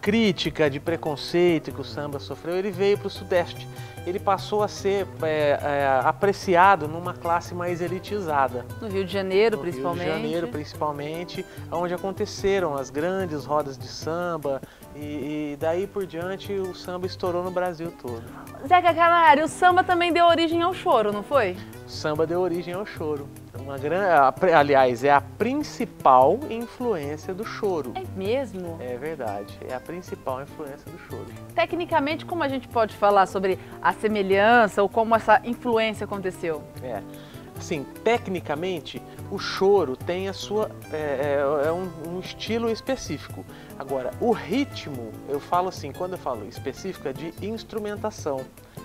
crítica de preconceito que o samba sofreu, ele veio para o Sudeste. Ele passou a ser é, é, apreciado numa classe mais elitizada. No Rio de Janeiro, No principalmente. Rio de Janeiro, principalmente, onde aconteceram as grandes rodas de samba e, e daí por diante o samba estourou no Brasil todo. Zeca Canário, o samba também deu origem ao choro, não foi? O samba deu origem ao choro. Uma gran... Aliás, é a principal influência do choro. É mesmo? É verdade, é a principal influência do choro. Tecnicamente, como a gente pode falar sobre a semelhança ou como essa influência aconteceu? É. Assim, tecnicamente, o choro tem a sua. É, é- é um, um estilo específico. Agora, o ritmo, eu falo assim, quando eu falo específico, é de instrumentação.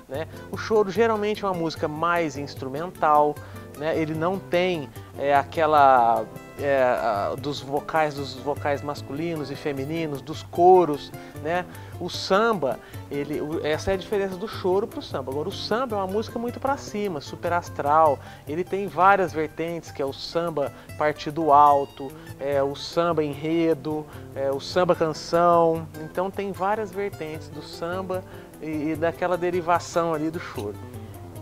Né? O choro geralmente é uma música mais instrumental, né? ele não tem é, aquela. é, dos vocais, dos vocais masculinos e femininos, dos coros, né? O samba, ele, o- essa é a diferença do choro pro samba. Agora, o samba é uma música muito para cima, super astral. Ele tem várias vertentes, que é o samba partido alto, é, o samba enredo, é, o samba canção. Então, tem várias vertentes do samba e, e daquela derivação ali do choro.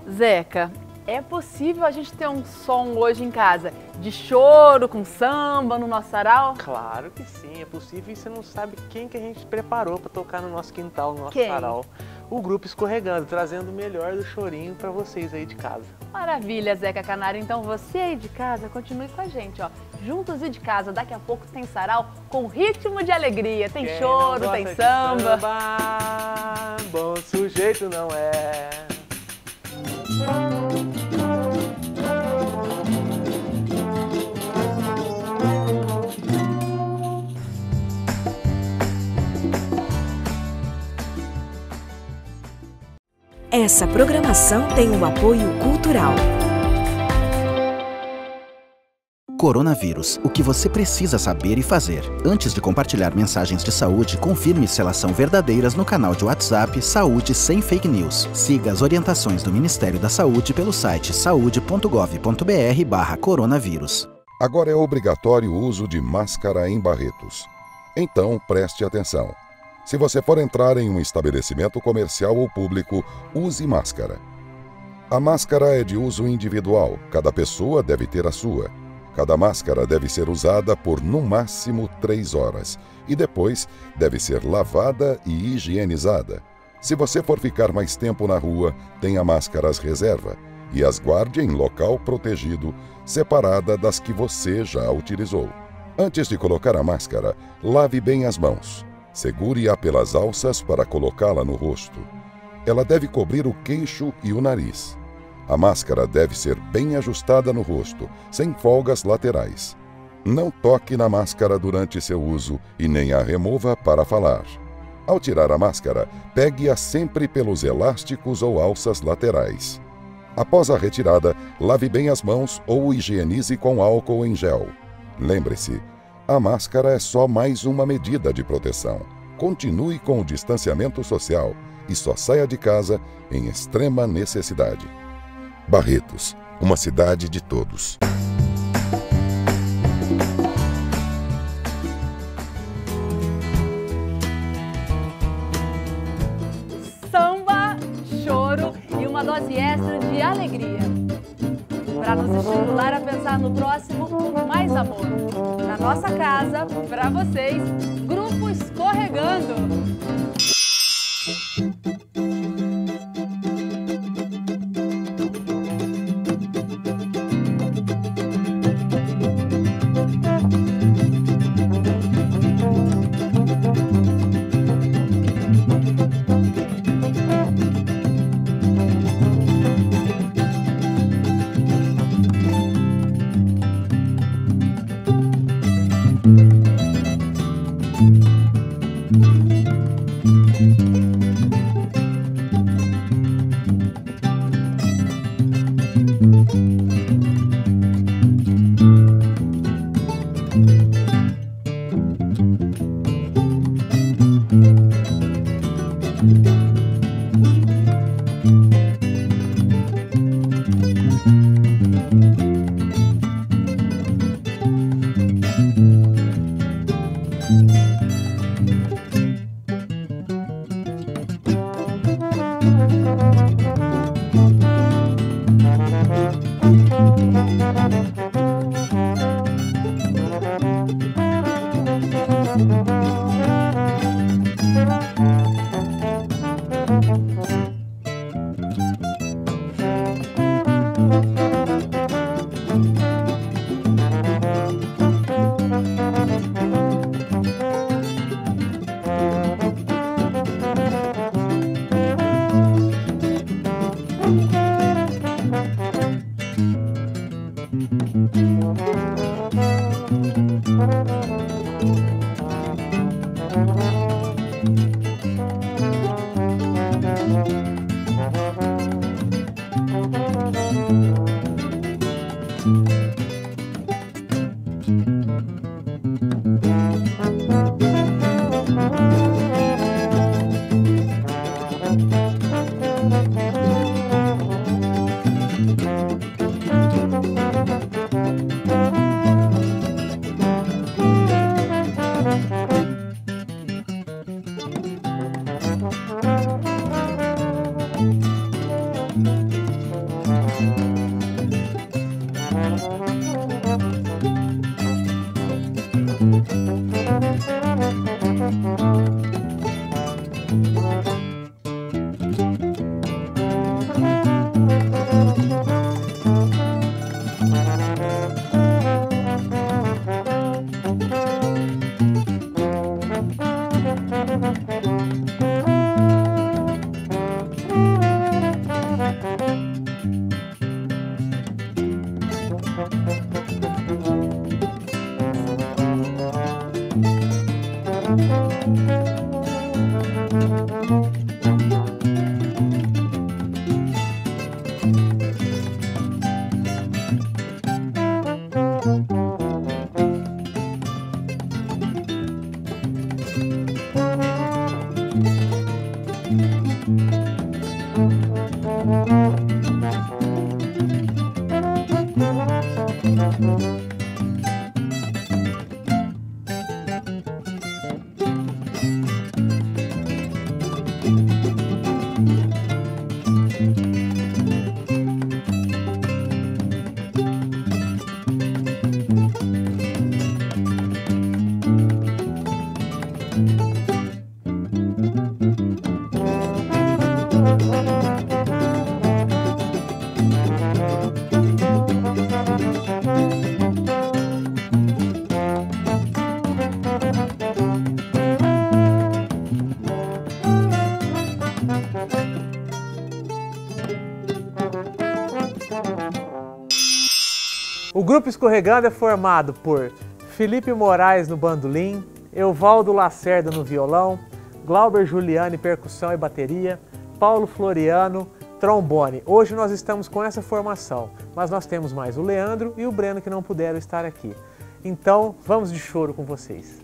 Zeca, é possível a gente ter um som hoje em casa de choro com samba no nosso sarau? Claro que sim, é possível e você não sabe quem que a gente preparou para tocar no nosso quintal, no nosso Quem? sarau. O grupo Escorregando, trazendo o melhor do chorinho para vocês aí de casa. Maravilha, Zeca Canário. Então você aí de casa, continue com a gente, ó. Juntos e de casa, daqui a pouco tem sarau com ritmo de alegria. Tem Quem choro, tem samba. samba, bom sujeito não é. Essa programação tem o apoio cultural. Coronavírus. O que você precisa saber e fazer. Antes de compartilhar mensagens de saúde, confirme se elas são verdadeiras no canal de WhatsApp Saúde Sem Fake News. Siga as orientações do Ministério da Saúde pelo site saude.gov.br coronavírus. Agora é obrigatório o uso de máscara em Barretos. Então preste atenção. Se você for entrar em um estabelecimento comercial ou público, use máscara. A máscara é de uso individual, cada pessoa deve ter a sua. Cada máscara deve ser usada por no máximo três horas e depois deve ser lavada e higienizada. Se você for ficar mais tempo na rua, tenha máscaras reserva e as guarde em local protegido, separada das que você já utilizou. Antes de colocar a máscara, lave bem as mãos. Segure-a pelas alças para colocá-la no rosto. Ela deve cobrir o queixo e o nariz. A máscara deve ser bem ajustada no rosto, sem folgas laterais. Não toque na máscara durante seu uso e nem a remova para falar. Ao tirar a máscara, pegue-a sempre pelos elásticos ou alças laterais. Após a retirada, lave bem as mãos ou higienize com álcool em gel. Lembre-se, a máscara é só mais uma medida de proteção. Continue com o distanciamento social e só saia de casa em extrema necessidade. Barretos, uma cidade de todos. Samba, choro e uma dose extra de alegria. Para nos estimular a pensar no próximo com mais amor. Na nossa casa, para vocês, Grupo Escorregando. O grupo Escorregando é formado por Felipe Moraes no bandolim, Euvaldo Lacerda no violão, Glauber Juliane percussão e bateria, Paulo Floriano trombone. Hoje nós estamos com essa formação, mas nós temos mais o Leandro e o Breno que não puderam estar aqui. Então, vamos de choro com vocês.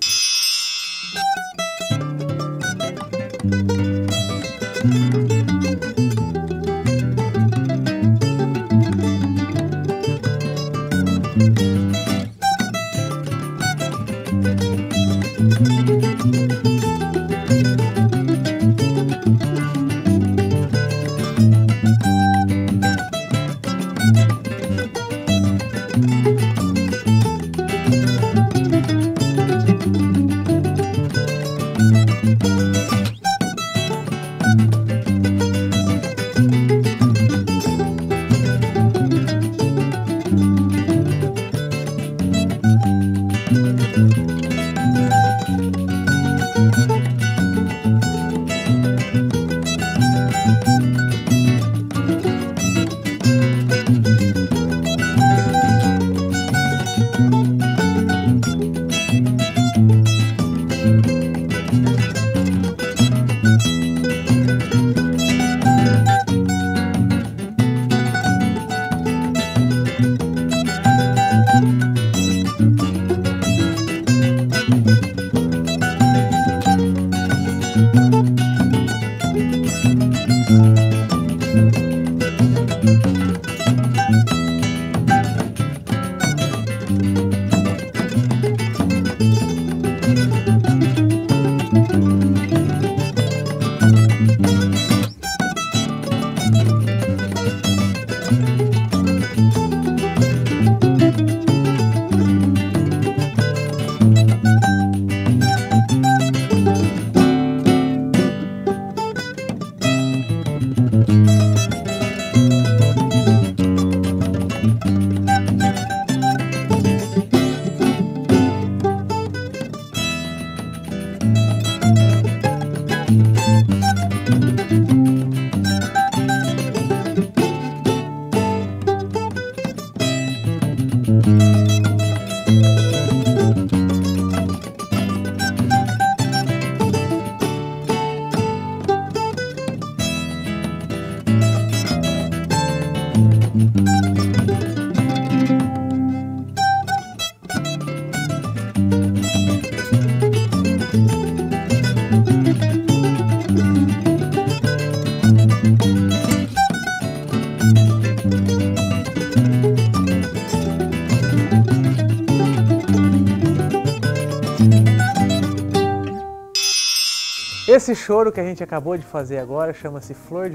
Esse choro que a gente acabou de fazer agora chama-se Flor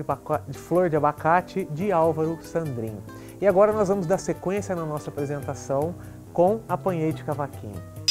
Flor de Abacate de Álvaro Sandrinho. E agora nós vamos dar sequência na nossa apresentação com Apanhei de Cavaquinho.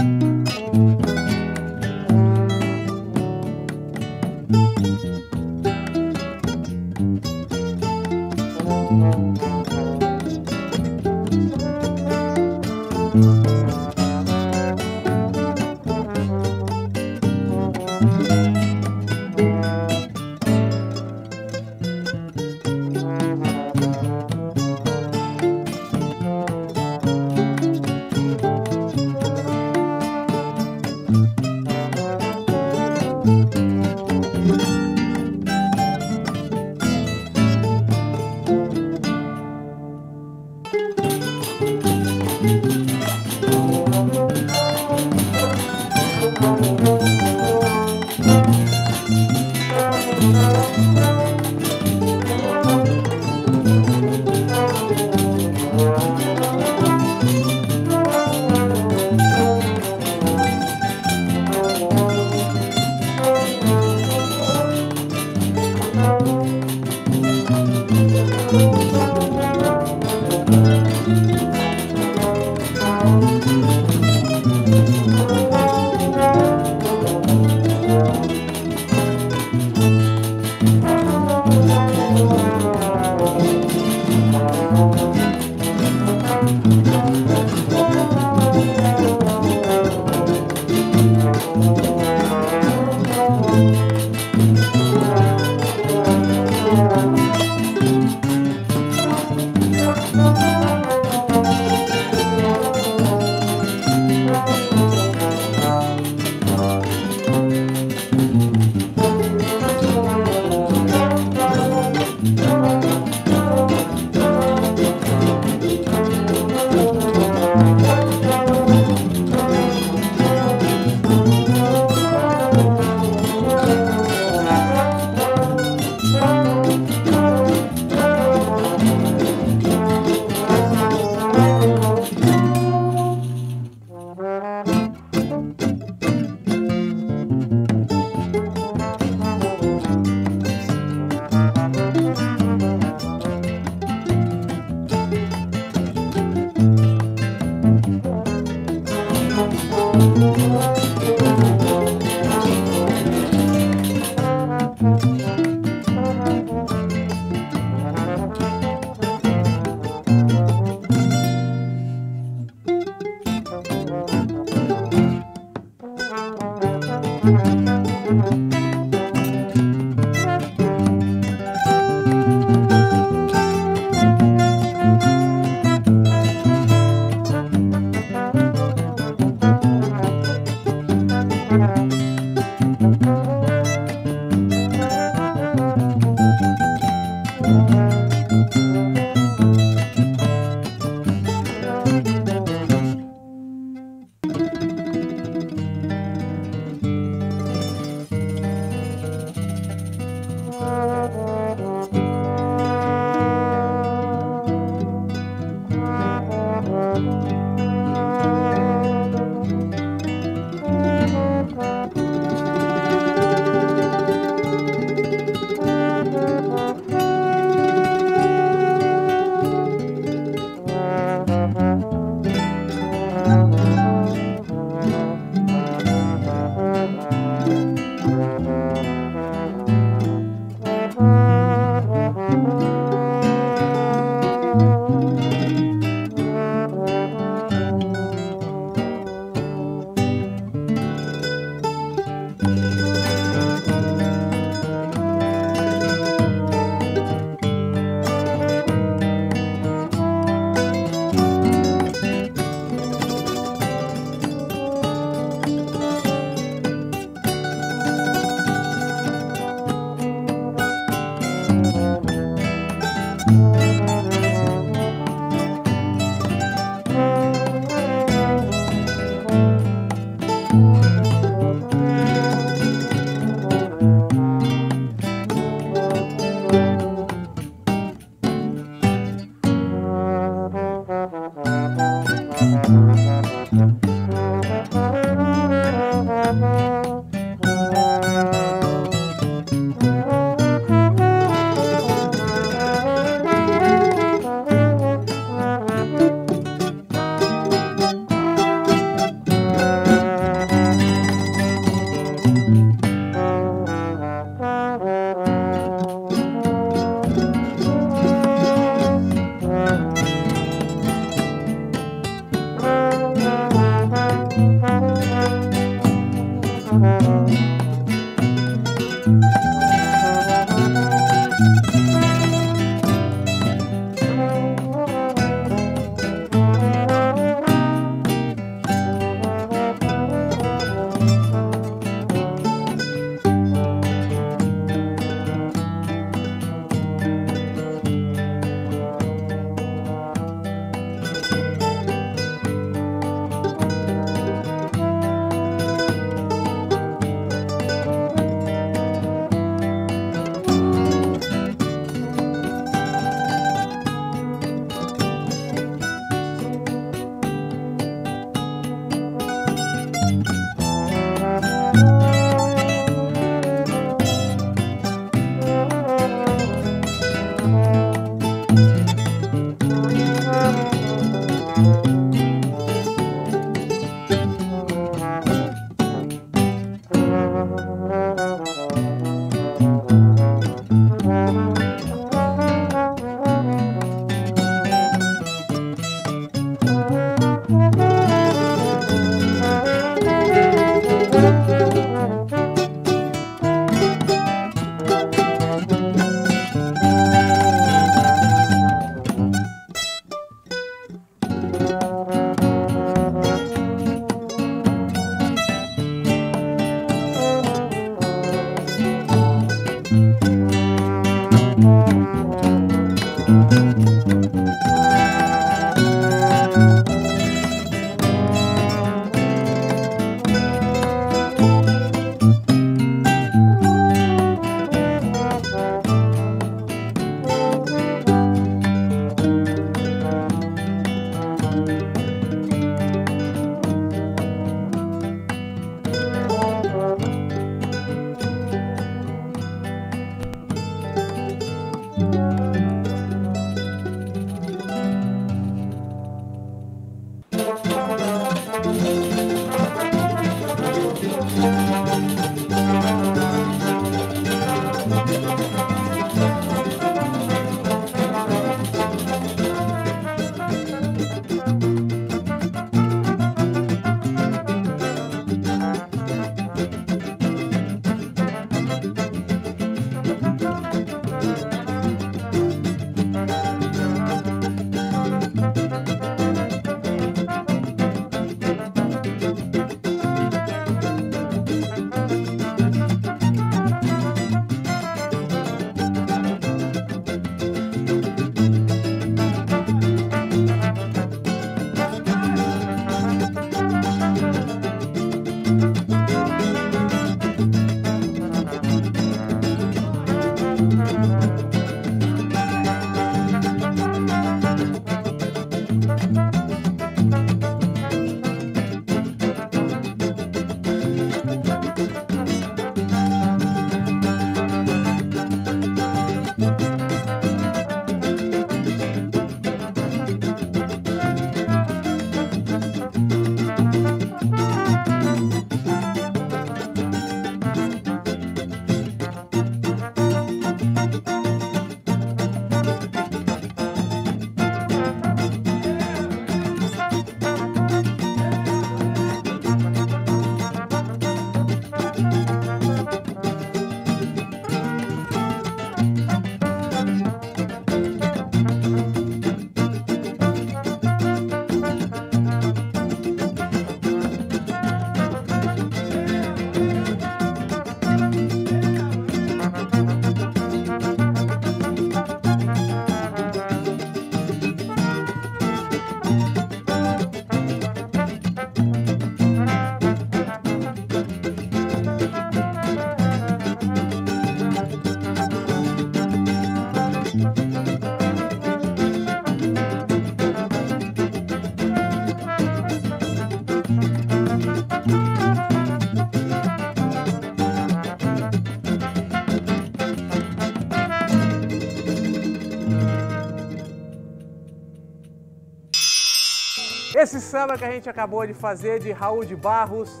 Esse samba que a gente acabou de fazer de Raul de Barros,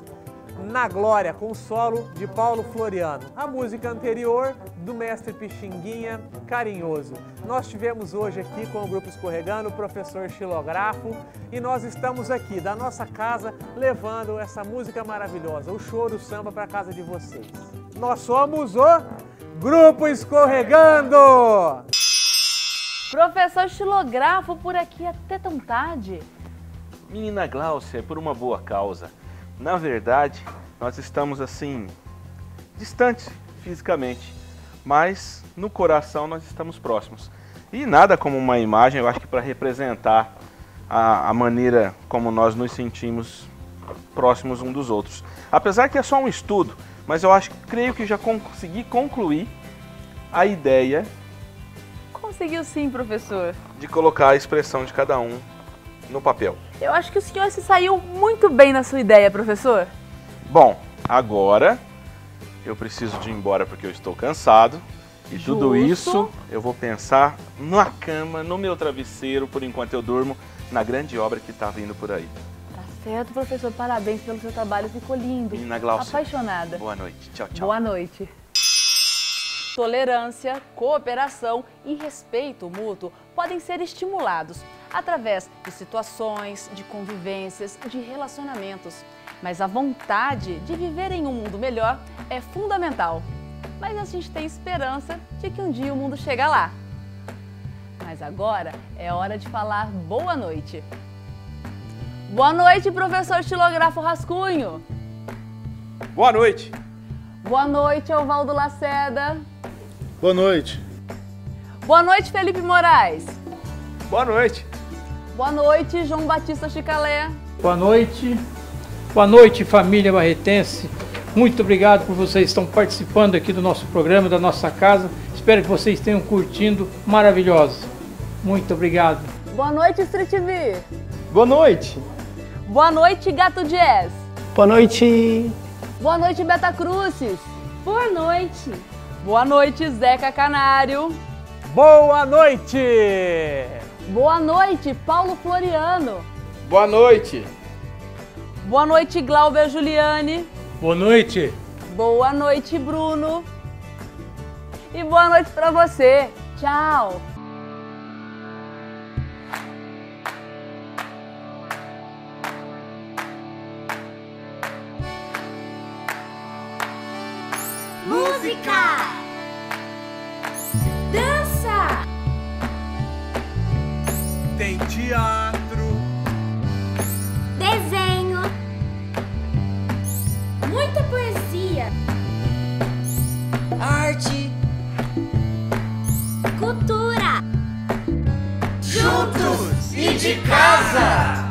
Na Glória, com o solo de Paulo Floriano. A música anterior do mestre Pixinguinha, Carinhoso. Nós tivemos hoje aqui com o Grupo Escorregando o professor Xilografo e nós estamos aqui da nossa casa levando essa música maravilhosa, o choro, o samba para casa de vocês. Nós somos o Grupo Escorregando! Professor Xilografo por aqui até tão tarde. Menina Gláucia, é por uma boa causa. Na verdade, nós estamos assim, distantes fisicamente, mas no coração nós estamos próximos. E nada como uma imagem, eu acho que para representar a, a, maneira como nós nos sentimos próximos um dos outros. Apesar que é só um estudo, mas eu acho, creio que já consegui concluir a ideia. Conseguiu sim, professor. De colocar a expressão de cada um no papel. Eu acho que o senhor se saiu muito bem na sua ideia, professor. Bom, agora eu preciso de ir embora porque eu estou cansado. E Justo. tudo isso eu vou pensar na cama, no meu travesseiro, por enquanto eu durmo, na grande obra que está vindo por aí. Tá certo, professor. Parabéns pelo seu trabalho. Ficou lindo. Menina Glaucia. Apaixonada. Boa noite. Tchau, tchau. Boa noite. Tolerância, cooperação e respeito mútuo podem ser estimulados através de situações, de convivências, de relacionamentos. Mas a vontade de viver em um mundo melhor é fundamental. Mas a gente tem esperança de que um dia o mundo chega lá. Mas agora é hora de falar boa noite. Boa noite, professor estilógrafo Rascunho. Boa noite. Boa noite, Ovaldo Laceda. Boa noite. Boa noite, Felipe Moraes. Boa noite. Boa noite, João Batista Chicalé. Boa noite. Boa noite, família barretense. Muito obrigado por vocês estão participando aqui do nosso programa, da nossa casa. Espero que vocês tenham curtindo. Maravilhosa. Muito obrigado. Boa noite, Street V. Boa noite. Boa noite, Gato Jazz. Boa noite. Boa noite, Beta Cruzes. Boa noite. Boa noite, Zeca Canário. Boa noite. Boa noite, Paulo Floriano. Boa noite. Boa noite, Glauber Juliane. Boa noite. Boa noite, Bruno. E boa noite para você. Tchau. Música. Tem teatro. Desenho. Muita poesia. Arte. Cultura. Juntos e de casa.